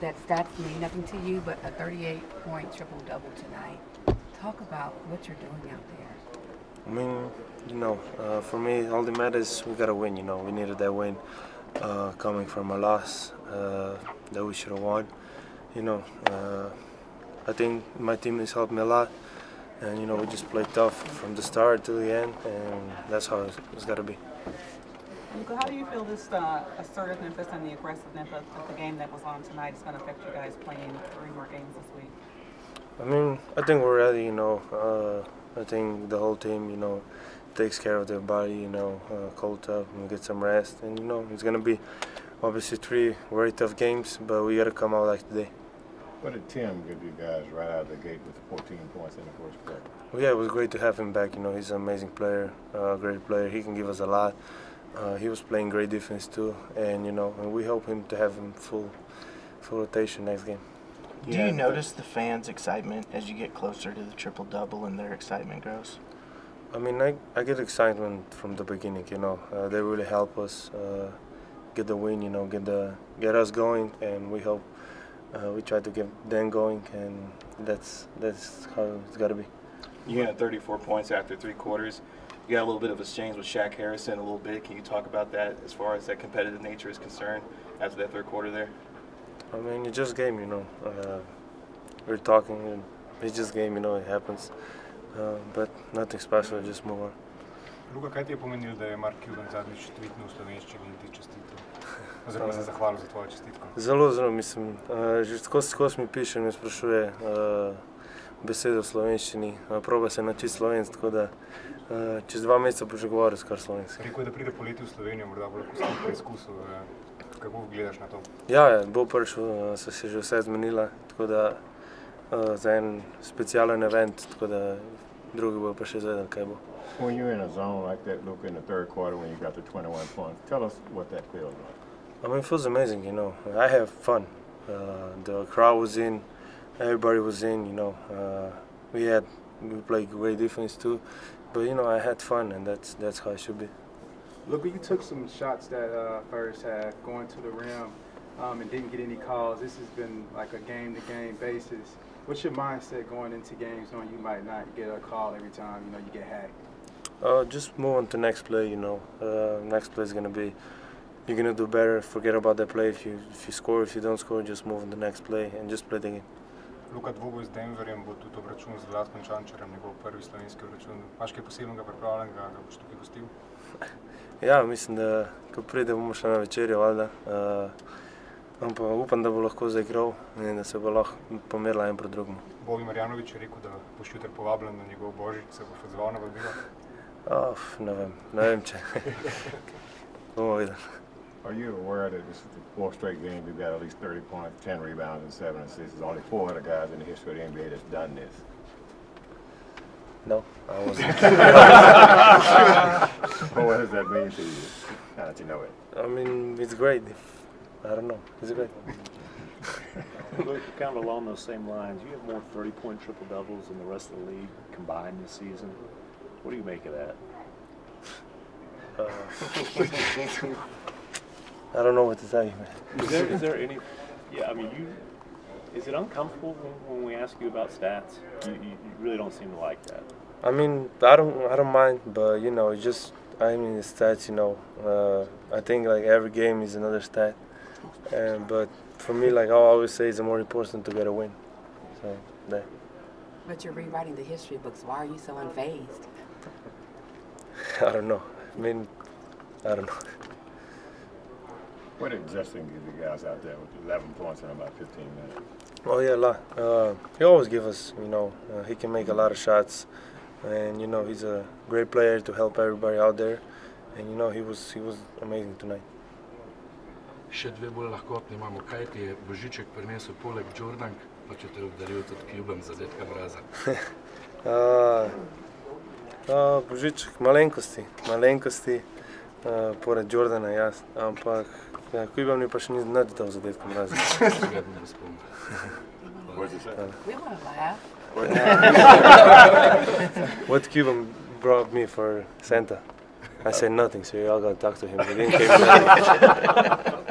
that, stats mean nothing to you, but a 38 point triple double tonight. Talk about what you're doing out there. I mean, you know, uh, for me, all that matters, we gotta win. You know, we needed that win uh, coming from a loss uh, that we should have won. You know, uh, I think my team has helped me a lot, and you know, we just played tough from the start to the end, and that's how it's, it's gotta be. Luka, how do you feel this uh, assertiveness and the aggressiveness of, of the game that was on tonight is going to affect you guys playing three more games this week? I mean, I think we're ready. You know, uh, I think the whole team, you know, takes care of their body. You know, uh, cold up and get some rest, and you know, it's gonna be obviously three very tough games, but we gotta come out like today. What did Tim give you guys right out of the gate with 14 points in the first quarter? Well, yeah, it was great to have him back. You know, he's an amazing player, uh, great player. He can give us a lot. Uh, he was playing great defense too, and you know, and we hope him to have him full, full rotation next game. Do you notice the fans' excitement as you get closer to the triple double and their excitement grows? I mean, I, I get excitement from the beginning. You know, uh, they really help us uh, get the win. You know, get the get us going, and we hope uh, we try to get them going, and that's that's how it's got to be. You had 34 points after three quarters. You got a little bit of exchange with Shaq Harrison a little bit. Can you talk about that as far as that competitive nature is concerned after that third quarter there? I mean, it's just game, you know. Uh, we're talking, and it's just game, you know. It happens, uh, but nothing special. Just move on. Luka, kaj ti je pomenilo, da je Mark Cuban zadnjič tweetnil v slovenščini in ti čestitev? Oziroma se zahvalil za tvojo čestitko? Zelo, zelo, mislim, uh, že skozi skozi mi piše in me sprašuje uh, besede v slovenščini. Proba se naučiti slovenski, tako da uh, čez dva meseca bo že govoril skar slovenski. Rekel je, da pride poleti v Slovenijo, morda bo lahko sam preizkusil. Uh, kako gledaš na to? Ja, ja bo prvič, uh, so se že vse zmenila, tako da uh, za en specialen event, tako da drugi bo pa še zvedel, kaj bo. When you're in a zone like that, Luka, in the third quarter when you got the 21 points, tell us what that feels like. I mean, it feels amazing, you know. I have fun. Uh, the crowd was in, everybody was in, you know. Uh, we had we played great defense too, but you know I had fun, and that's that's how it should be. Look, you took some shots that uh, first half going to the rim um, and didn't get any calls. This has been like a game-to-game basis. What's your mindset going into games knowing you might not get a call every time you know you get hacked? Uh, just move on to next play. You know, uh, next play is gonna be you're gonna do better. Forget about that play. If you if you score, if you don't score, just move on to the next play and just play the game. Luka, dvoboj z Denverjem bo tudi obračun z Vlatkom Čančarem, njegov prvi slovenski obračun. Imaš kaj posebnega pripravljenega, ga boš tukaj gostil? Ja, mislim, da ko pride, bomo še na večerjo, valjda. Uh, pa upam, da bo lahko zaigral in da se bo lahko pomerila en proti drugemu. Bobi Marjanovič je rekel, da boš jutri povabljen na njegov božič, se boš odzval na vabilo? Oh, ne vem, ne vem če. bomo videli. Are you aware that this is the fourth straight game you've got at least 30 points, 10 rebounds, and 7 assists? There's only four other guys in the history of the NBA that's done this. No, I wasn't. well, what does that mean to you, now that you know it? I mean, it's great. I don't know. It's great. Luka, kind of along those same lines, you have more 30-point triple-doubles than the rest of the league combined this season. What do you make of that? Uh, I don't know what to tell you, man. Is there, is there any? Yeah, I mean, you. Is it uncomfortable when, when we ask you about stats? You, you, you really don't seem to like that. I mean, I don't, I don't mind, but you know, it's just, I mean, the stats. You know, uh, I think like every game is another stat, and but for me, like I always say, it's more important to get a win. So there. But you're rewriting the history books. Why are you so unfazed? I don't know. I mean, I don't know. What did Justin give you guys out there with 11 points in about 15 minutes? Oh yeah, a lot. Uh, he always give us, you know, uh, he can make a lot of shots, and you know he's a great player to help everybody out there, and you know he was he was amazing tonight. Še dve bolj lahkotni imamo. Kaj ti je Božiček prinesel poleg Jordank, pa če te obdaril tudi Cubem za detka mraza? uh, uh, Božiček, malenkosti, malenkosti, Uh, pored Jordana, jaz. Ampak ja, Kuba mi pa še ni znati dal zadetkom razen. Zgledno ne spomnim. What Cuban brought me for Santa? I said nothing, so you all got to talk to him. He didn't came